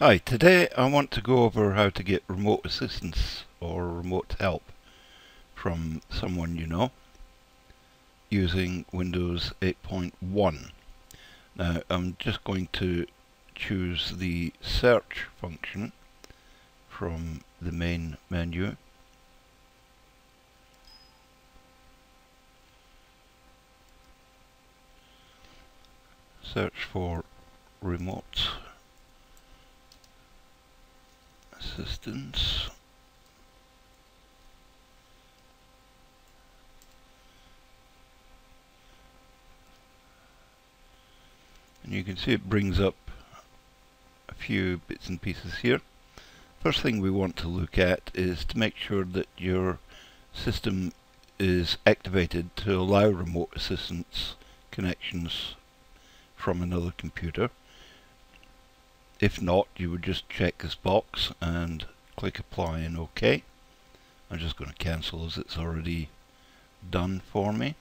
Hi, today I want to go over how to get remote assistance or remote help from someone you know using Windows 8.1. Now I'm just going to choose the search function from the main menu search for remote assistance. And you can see it brings up a few bits and pieces here. First thing we want to look at is to make sure that your system is activated to allow remote assistance connections from another computer. If not, you would just check this box and click apply and OK. I'm just going to cancel as it's already done for me.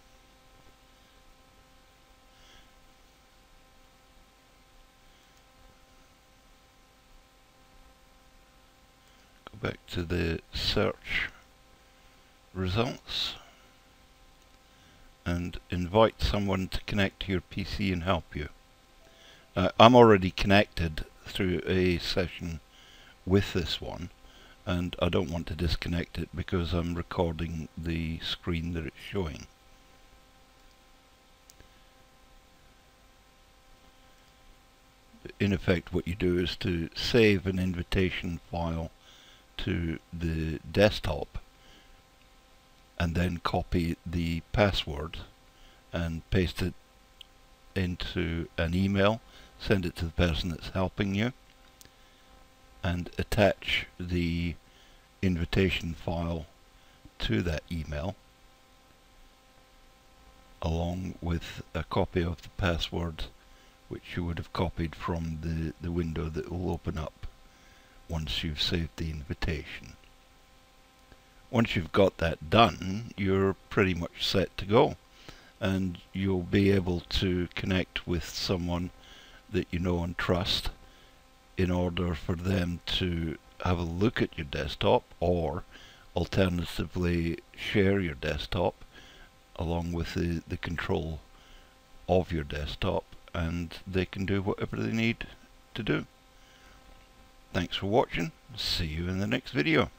Go back to the search results and invite someone to connect to your PC and help you. Uh, I'm already connected through a session with this one and I don't want to disconnect it because I'm recording the screen that it's showing. In effect what you do is to save an invitation file to the desktop and then copy the password and paste it into an email send it to the person that's helping you and attach the invitation file to that email along with a copy of the password which you would have copied from the, the window that will open up once you've saved the invitation. Once you've got that done, you're pretty much set to go and you'll be able to connect with someone that you know and trust in order for them to have a look at your desktop or alternatively share your desktop along with the, the control of your desktop and they can do whatever they need to do. Thanks for watching. See you in the next video.